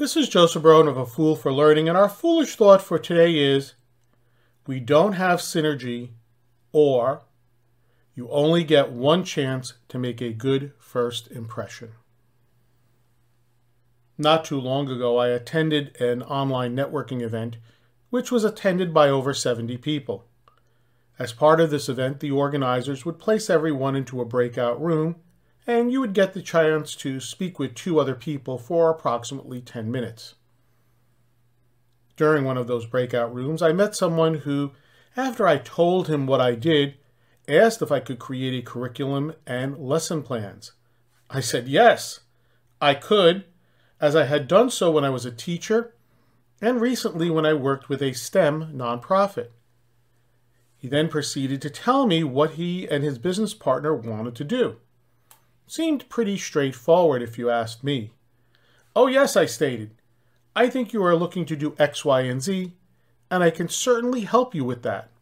This is Joseph Barone of A Fool for Learning, and our foolish thought for today is we don't have synergy, or you only get one chance to make a good first impression. Not too long ago, I attended an online networking event, which was attended by over 70 people. As part of this event, the organizers would place everyone into a breakout room and you would get the chance to speak with two other people for approximately 10 minutes. During one of those breakout rooms, I met someone who, after I told him what I did, asked if I could create a curriculum and lesson plans. I said yes, I could, as I had done so when I was a teacher and recently when I worked with a STEM nonprofit. He then proceeded to tell me what he and his business partner wanted to do. Seemed pretty straightforward if you asked me. Oh, yes, I stated. I think you are looking to do X, Y, and Z, and I can certainly help you with that.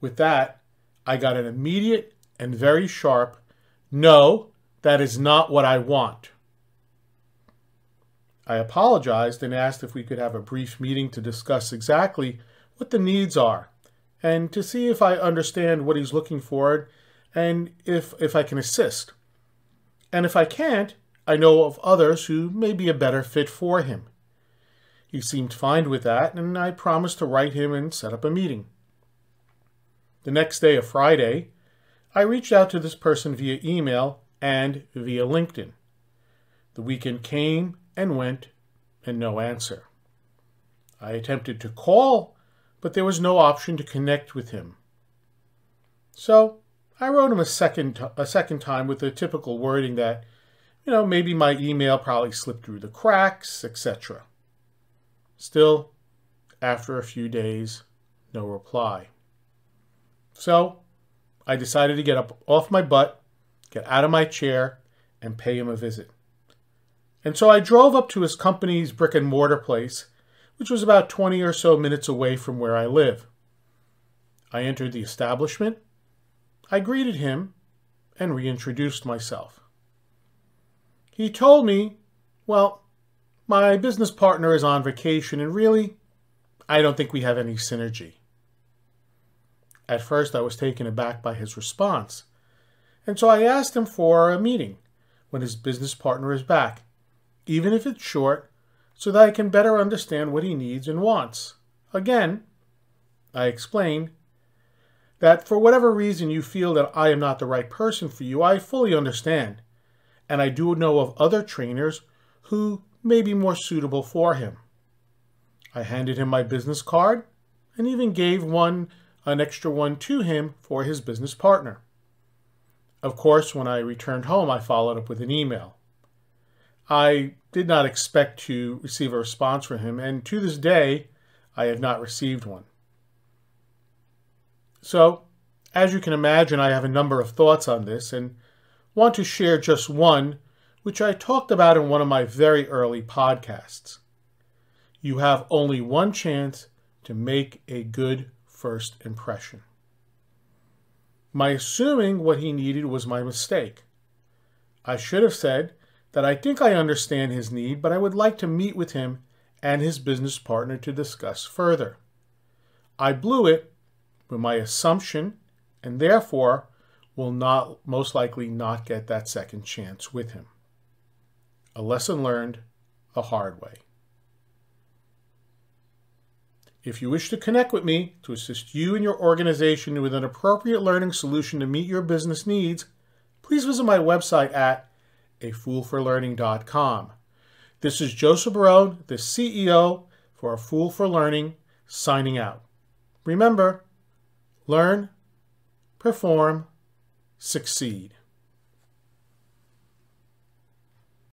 With that, I got an immediate and very sharp, no, that is not what I want. I apologized and asked if we could have a brief meeting to discuss exactly what the needs are and to see if I understand what he's looking for and if, if I can assist. And if I can't, I know of others who may be a better fit for him. He seemed fine with that, and I promised to write him and set up a meeting. The next day, a Friday, I reached out to this person via email and via LinkedIn. The weekend came and went, and no answer. I attempted to call, but there was no option to connect with him. So I wrote him a second a second time with the typical wording that, you know, maybe my email probably slipped through the cracks, etc. Still, after a few days, no reply. So, I decided to get up off my butt, get out of my chair, and pay him a visit. And so I drove up to his company's brick and mortar place, which was about 20 or so minutes away from where I live. I entered the establishment I greeted him and reintroduced myself. He told me, well, my business partner is on vacation and really, I don't think we have any synergy. At first, I was taken aback by his response, and so I asked him for a meeting when his business partner is back, even if it's short, so that I can better understand what he needs and wants. Again, I explained that for whatever reason you feel that I am not the right person for you, I fully understand. And I do know of other trainers who may be more suitable for him. I handed him my business card and even gave one an extra one to him for his business partner. Of course, when I returned home, I followed up with an email. I did not expect to receive a response from him, and to this day, I have not received one. So, as you can imagine, I have a number of thoughts on this and want to share just one, which I talked about in one of my very early podcasts. You have only one chance to make a good first impression. My assuming what he needed was my mistake. I should have said that I think I understand his need, but I would like to meet with him and his business partner to discuss further. I blew it but my assumption, and therefore will not most likely not get that second chance with him. A lesson learned the hard way. If you wish to connect with me to assist you and your organization with an appropriate learning solution to meet your business needs, please visit my website at afoolforlearning.com. This is Joseph Barone, the CEO for A Fool for Learning, signing out. Remember, learn, perform, succeed.